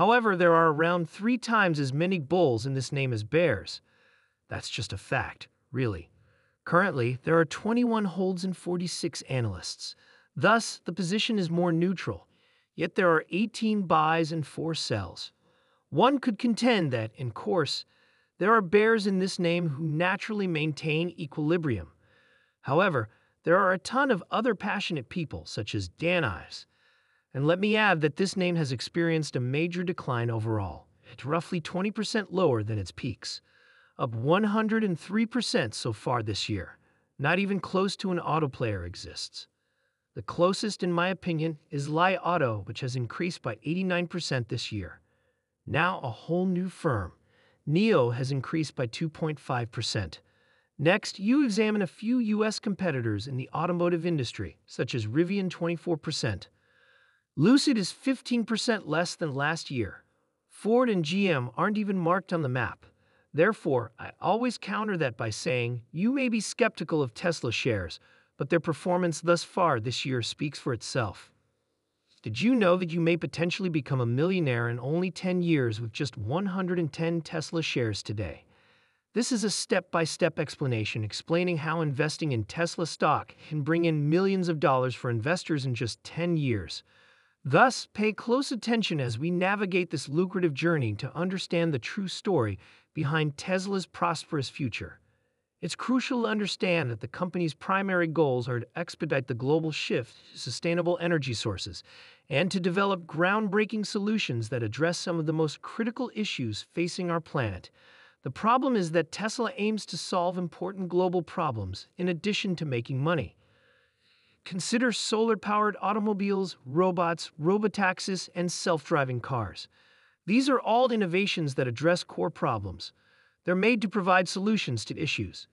However, there are around three times as many bulls in this name as bears. That's just a fact, really. Currently, there are 21 holds and 46 analysts. Thus, the position is more neutral, yet there are 18 buys and 4 sells. One could contend that, in course, there are bears in this name who naturally maintain equilibrium. However, there are a ton of other passionate people, such as Dan Ives. And let me add that this name has experienced a major decline overall. It's roughly 20% lower than its peaks, up 103% so far this year. Not even close to an auto player exists. The closest, in my opinion, is Li Auto, which has increased by 89% this year. Now a whole new firm. NIO has increased by 2.5%. Next, you examine a few U.S. competitors in the automotive industry, such as Rivian 24%. Lucid is 15% less than last year. Ford and GM aren't even marked on the map. Therefore, I always counter that by saying you may be skeptical of Tesla shares, but their performance thus far this year speaks for itself. Did you know that you may potentially become a millionaire in only 10 years with just 110 Tesla shares today? This is a step by step explanation explaining how investing in Tesla stock can bring in millions of dollars for investors in just 10 years. Thus, pay close attention as we navigate this lucrative journey to understand the true story behind Tesla's prosperous future. It's crucial to understand that the company's primary goals are to expedite the global shift to sustainable energy sources and to develop groundbreaking solutions that address some of the most critical issues facing our planet. The problem is that Tesla aims to solve important global problems in addition to making money. Consider solar powered automobiles, robots, robotaxis, and self driving cars. These are all innovations that address core problems. They're made to provide solutions to issues.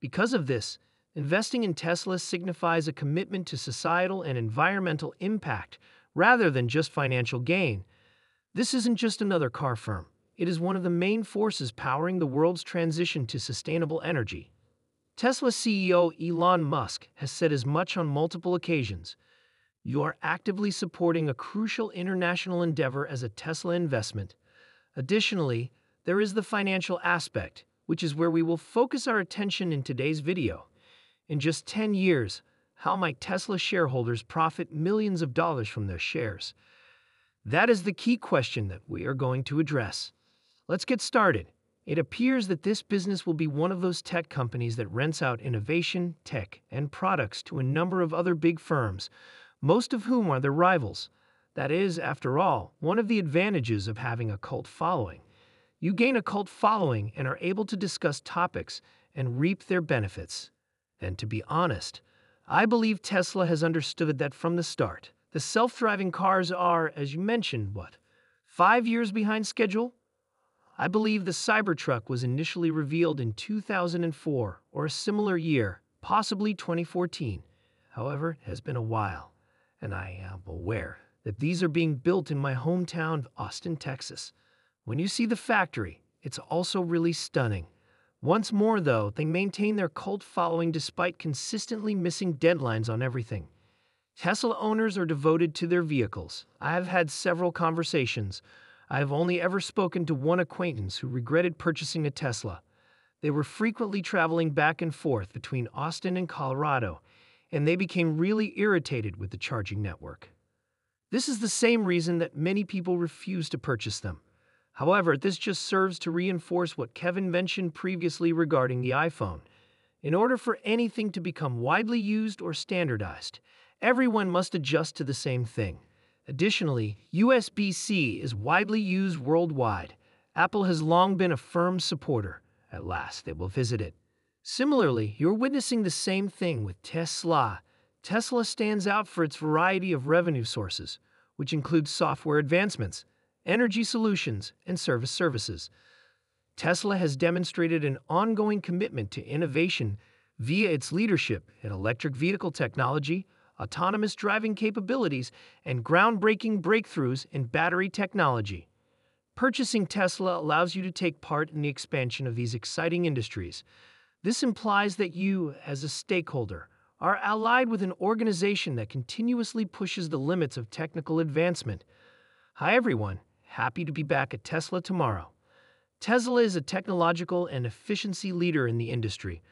Because of this, investing in Tesla signifies a commitment to societal and environmental impact rather than just financial gain. This isn't just another car firm. It is one of the main forces powering the world's transition to sustainable energy. Tesla CEO Elon Musk has said as much on multiple occasions. You are actively supporting a crucial international endeavor as a Tesla investment. Additionally, there is the financial aspect, which is where we will focus our attention in today's video. In just 10 years, how might Tesla shareholders profit millions of dollars from their shares? That is the key question that we are going to address. Let's get started. It appears that this business will be one of those tech companies that rents out innovation, tech, and products to a number of other big firms, most of whom are their rivals. That is, after all, one of the advantages of having a cult following. You gain a cult following and are able to discuss topics and reap their benefits. And to be honest, I believe Tesla has understood that from the start. The self driving cars are, as you mentioned, what? Five years behind schedule? I believe the Cybertruck was initially revealed in 2004 or a similar year, possibly 2014. However, it has been a while, and I am aware that these are being built in my hometown of Austin, Texas. When you see the factory, it's also really stunning. Once more, though, they maintain their cult following despite consistently missing deadlines on everything. Tesla owners are devoted to their vehicles. I have had several conversations I have only ever spoken to one acquaintance who regretted purchasing a Tesla. They were frequently traveling back and forth between Austin and Colorado, and they became really irritated with the charging network. This is the same reason that many people refuse to purchase them. However, this just serves to reinforce what Kevin mentioned previously regarding the iPhone. In order for anything to become widely used or standardized, everyone must adjust to the same thing. Additionally, USB C is widely used worldwide. Apple has long been a firm supporter. At last, they will visit it. Similarly, you're witnessing the same thing with Tesla. Tesla stands out for its variety of revenue sources, which include software advancements, energy solutions, and service services. Tesla has demonstrated an ongoing commitment to innovation via its leadership in electric vehicle technology, autonomous driving capabilities, and groundbreaking breakthroughs in battery technology. Purchasing Tesla allows you to take part in the expansion of these exciting industries. This implies that you, as a stakeholder, are allied with an organization that continuously pushes the limits of technical advancement. Hi, everyone. happy to be back at Tesla tomorrow. Tesla is a technological and efficiency leader in the industry,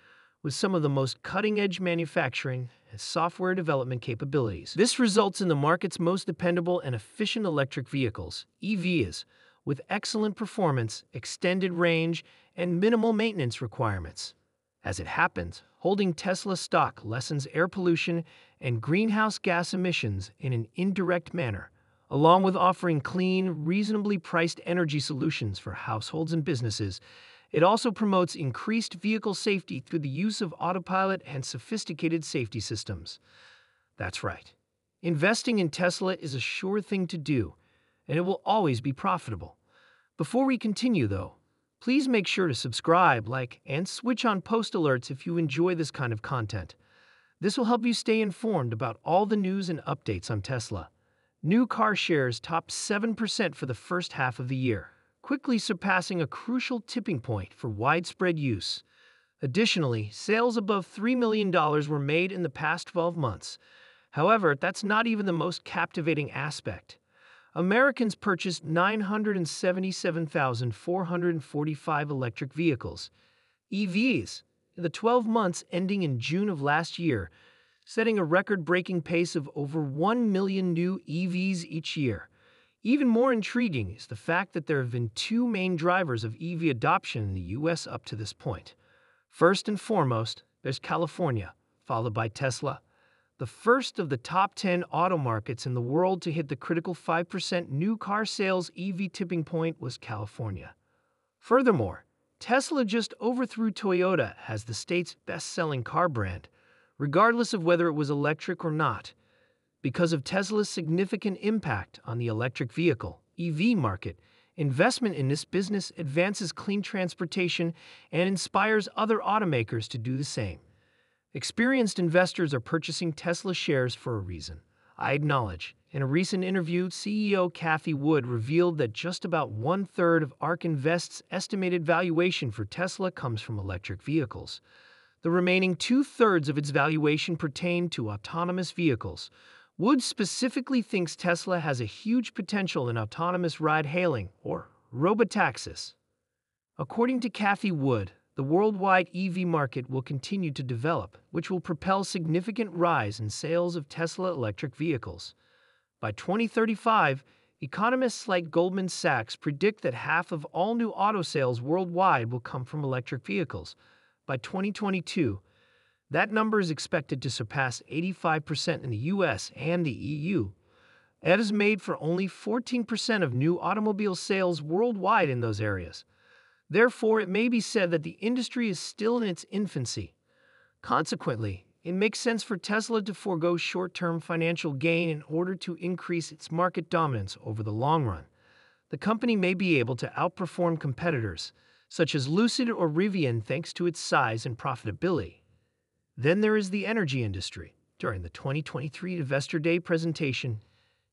with some of the most cutting edge manufacturing and software development capabilities. This results in the market's most dependable and efficient electric vehicles, EVs, with excellent performance, extended range, and minimal maintenance requirements. As it happens, holding Tesla stock lessens air pollution and greenhouse gas emissions in an indirect manner, along with offering clean, reasonably priced energy solutions for households and businesses. It also promotes increased vehicle safety through the use of autopilot and sophisticated safety systems. That's right. Investing in Tesla is a sure thing to do, and it will always be profitable. Before we continue, though, please make sure to subscribe, like, and switch on post alerts if you enjoy this kind of content. This will help you stay informed about all the news and updates on Tesla. New car shares topped 7% for the first half of the year, quickly surpassing a crucial tipping point for widespread use. Additionally, sales above $3 million were made in the past 12 months. However, that's not even the most captivating aspect. Americans purchased 977,445 electric vehicles, EVs, in the 12 months ending in June of last year, setting a record breaking pace of over 1 million new EVs each year. Even more intriguing is the fact that there have been two main drivers of EV adoption in the U.S. up to this point. First and foremost, there's California, followed by Tesla, the first of the top 10 auto markets in the world to hit the critical 5% new car sales EV tipping point was California. Furthermore, Tesla just overthrew Toyota as the state's best selling car brand, regardless of whether it was electric or not. Because of Tesla's significant impact on the electric vehicle EV market, investment in this business advances clean transportation and inspires other automakers to do the same. Experienced investors are purchasing Tesla shares for a reason. I acknowledge. In a recent interview, CEO Cathie Wood revealed that just about one third of ARK Invest's estimated valuation for Tesla comes from electric vehicles. The remaining two thirds of its valuation pertain to autonomous vehicles. Wood specifically thinks Tesla has a huge potential in autonomous ride hailing, or robotaxis. According to Cathie Wood, the worldwide EV market will continue to develop, which will propel significant rise in sales of Tesla electric vehicles. By 2035, economists like Goldman Sachs predict that half of all new auto sales worldwide will come from electric vehicles. By 2022, that number is expected to surpass 85% in the US and the EU. That is made for only 14% of new automobile sales worldwide in those areas. Therefore, it may be said that the industry is still in its infancy. Consequently, it makes sense for Tesla to forego short term financial gain in order to increase its market dominance over the long run. The company may be able to outperform competitors, such as Lucid or Rivian, thanks to its size and profitability. Then there is the energy industry. During the 2023 Investor Day presentation,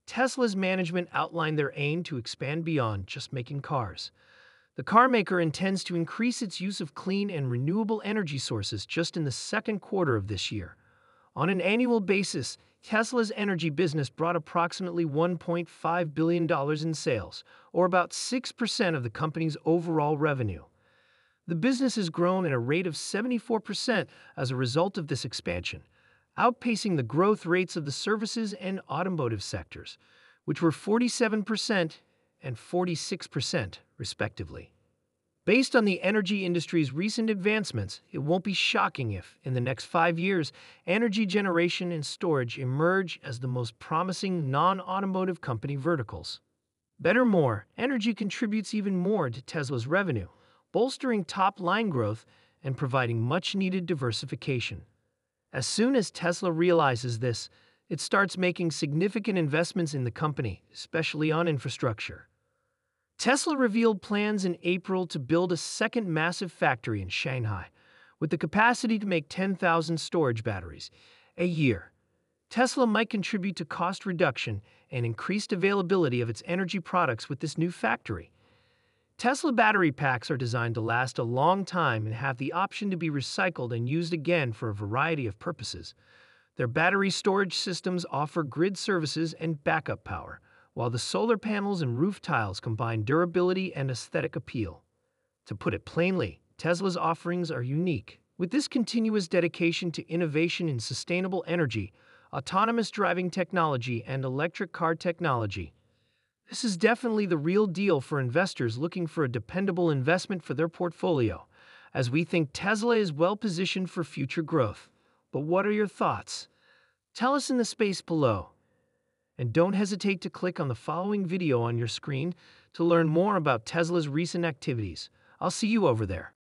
Tesla's management outlined their aim to expand beyond just making cars. The carmaker intends to increase its use of clean and renewable energy sources just in the second quarter of this year. On an annual basis, Tesla's energy business brought approximately $1.5 billion in sales, or about 6% of the company's overall revenue. The business has grown at a rate of 74% as a result of this expansion, outpacing the growth rates of the services and automotive sectors, which were 47% and 46%, respectively. Based on the energy industry's recent advancements, it won't be shocking if, in the next five years, energy generation and storage emerge as the most promising non automotive company verticals. Better more, energy contributes even more to Tesla's revenue, bolstering top line growth and providing much needed diversification. As soon as Tesla realizes this, it starts making significant investments in the company, especially on infrastructure. Tesla revealed plans in April to build a second massive factory in Shanghai with the capacity to make 10,000 storage batteries a year. Tesla might contribute to cost reduction and increased availability of its energy products with this new factory. Tesla battery packs are designed to last a long time and have the option to be recycled and used again for a variety of purposes. Their battery storage systems offer grid services and backup power, while the solar panels and roof tiles combine durability and aesthetic appeal. To put it plainly, Tesla's offerings are unique. With this continuous dedication to innovation in sustainable energy, autonomous driving technology, and electric car technology, this is definitely the real deal for investors looking for a dependable investment for their portfolio, as we think Tesla is well positioned for future growth. But what are your thoughts? Tell us in the space below. And don't hesitate to click on the following video on your screen to learn more about Tesla's recent activities. I'll see you over there.